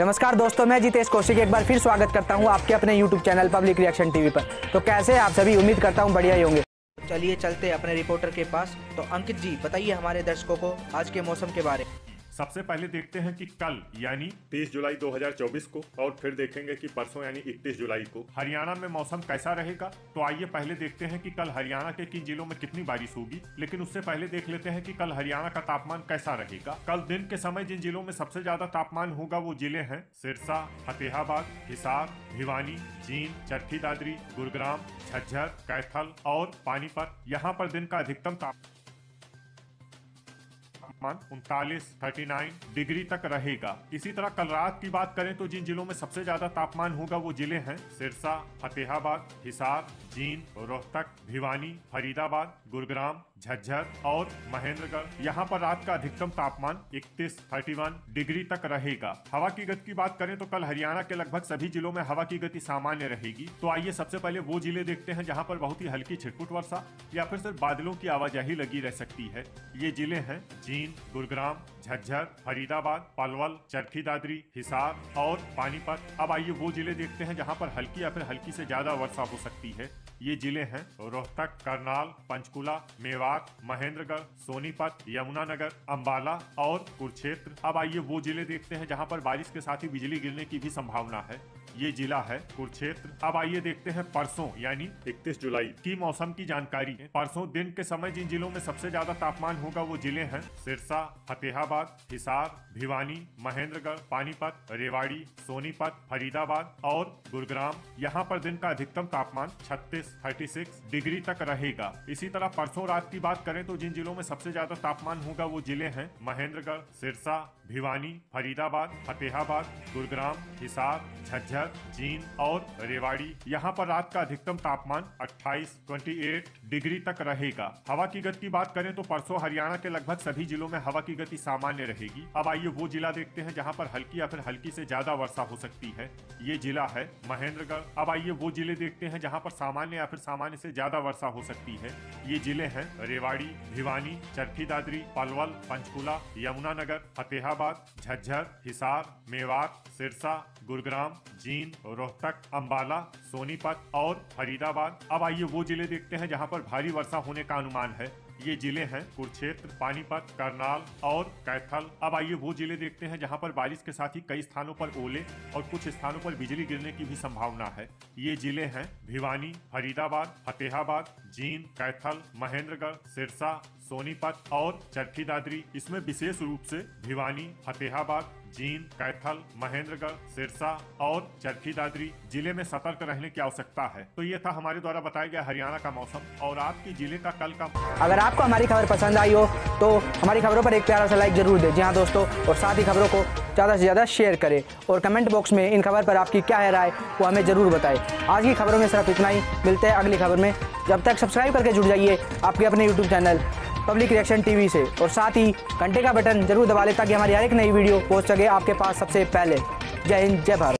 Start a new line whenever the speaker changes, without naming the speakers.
नमस्कार दोस्तों, मैं जितेश कौशिक एक बार फिर स्वागत करता हूँ आपके अपने YouTube channel public reaction TV पर। तो कैसे आप सभी, उम्मीद करता हूँ बढ़िया ही होंगे। चलिए चलते अपने रिपोर्टर के पास। तो अंकित जी, बताइए हमारे दर्शकों को आज के मौसम के बारे में।
सबसे पहले देखते हैं कि कल, यानी 30 जुलाई 2024 को, और फिर देखेंगे कि परसों, यानी 31 जुलाई को। हरियाणा में मौसम कैसा रहेगा? तो आइए पहले देखते हैं कि कल हरियाणा के किन जिलों में कितनी बारिश होगी। लेकिन उससे पहले देख लेते हैं कि कल हरियाणा का तापमान कैसा रहेगा। कल दिन के समय जिन जिलों में सबसे ज़्यादा तापमान होगा, वो ज़िले हैं सिरसा, फतेहाबाद, हिसार, भिवानी, जींद, चरखी दादरी, गुरुग्राम, झज्जर, कैथल और पानीपत। यहाँ पर दिन का अधिकतम तापमान तापमान उनतालीस, थर्टी नाइन डिग्री तक रहेगा। इसी तरह कल रात की बात करें तो जिन जिलों में सबसे ज़्यादा तापमान होगा वो ज़िले हैं सिरसा, फतेहाबाद, हिसार, जींद, रोहतक, भिवानी, फरीदाबाद, गुरुग्राम झज्जर और महेंद्रगढ़। यहाँ पर रात का अधिकतम तापमान 31, 31 डिग्री तक रहेगा। हवा की गति की बात करें तो कल हरियाणा के लगभग सभी जिलों में हवा की गति सामान्य रहेगी। तो आइए सबसे पहले वो ज़िले देखते हैं जहाँ पर बहुत ही हल्की छिटपुट वर्षा या फिर सिर्फ़ बादलों की आवाजाही लगी रह सकती है। ये ज़िले हैं जींद गुरुग्राम झज्जर फरीदाबाद पलवल चरखी दादरी हिसार और पानीपत। अब आइए वो ज़िले देखते हैं जहाँ पर हल्की या फिर हल्की से ज़्यादा वर्षा हो सकती है। ये ज़िले हैं रोहतक करनाल पंचकुला मेवात महेंद्रगढ़ सोनीपत यमुनानगर अंबाला और कुरुक्षेत्र। अब आइए वो ज़िले देखते हैं जहाँ पर बारिश के साथ ही बिजली गिरने की भी संभावना है। ये जिला है कुरुक्षेत्र। अब आइए देखते हैं परसों यानी 31 जुलाई की मौसम की जानकारी। परसों दिन के समय जिन जिलों में सबसे ज़्यादा तापमान होगा वो ज़िले हैं सिरसा फतेहाबाद हिसार भिवानी महेंद्रगढ़ पानीपत रेवाड़ी सोनीपत फरीदाबाद और गुरुग्राम। यहाँ पर दिन का अधिकतम तापमान 36, 36 डिग्री तक रहेगा। इसी तरह परसों रात की बात करें तो जिन जिलों में सबसे ज़्यादा तापमान होगा वो ज़िले हैं महेंद्रगढ़ सिरसा भिवानी फरीदाबाद फतेहाबाद गुरुग्राम हिसार झज्जर जींद और रेवाड़ी। यहाँ पर रात का अधिकतम तापमान 28, 28 डिग्री तक रहेगा। हवा की गति की बात करें तो परसों हरियाणा के लगभग सभी जिलों में हवा की गति सामान्य रहेगी। अब आइए वो जिला देखते हैं जहाँ पर हल्की या फिर हल्की से ज़्यादा वर्षा हो सकती है। ये जिला है महेंद्रगढ़। अब आइए वो ज़िले देखते हैं जहाँ पर सामान्य या फिर सामान्य से ज़्यादा वर्षा हो सकती है। ये ज़िले हैं रेवाड़ी, भिवानी चरखी दादरी पलवल, पंचकुला, यमुनानगर, फतेहाबाद, झज्जर, हिसार मेवात सिरसा, गुरुग्राम, जींद, रोहतक, अंबाला, सोनीपत और फरीदाबाद। अब आइए वो ज़िले देखते हैं जहाँ पर भारी वर्षा होने का अनुमान है। ये ज़िले हैं, कुरुक्षेत्र, पानीपत, करनाल और कैथल। अब आइए वो ज़िले देखते हैं जहाँ पर बारिश के साथ ही कई स्थानों पर ओले और कुछ स्थानों पर बिजली गिरने की भी संभावना है। ये ज़िले हैं भिवानी, फरीदाबाद, फतेहाबाद, जींद, कैथल, महेंद्रगढ़, सिरसा, सोनीपत और चरखी दादरी। इसमें विशेष रूप से भिवानी, फतेहाबाद जींद कैथल, महेंद्रगढ़, सिरसा और चरखी दादरी ज़िले में सतर्क रहने की आवश्यकता है। तो ये था हमारे द्वारा बताया गया हरियाणा का मौसम और आपकी ज़िले का कल का
अगर आपको हमारी खबर पसंद आई हो तो हमारी खबरों पर एक प्यारा सा लाइक ज़रूर दें। जी हाँ दोस्तों, और साथ ही खबरों को ज़्यादा से ज़्यादा शेयर करें और कमेंट बॉक्स में इन खबर पर आपकी क्या है राय, वो हमें ज़रूर बताएँ। आज की खबरों में सिर्फ़ इतना ही। मिलते हैं अगली खबर में। जब तक सब्सक्राइब करके जुड़ जाइए, आपके अपने YouTube channel public reaction TV से। और साथ ही घंटे का बटन ज़रूर दबा लें ताकि हमारी हर एक नई वीडियो पहुँच सके आपके पास सबसे पहले। जय हिंद, जय भारत।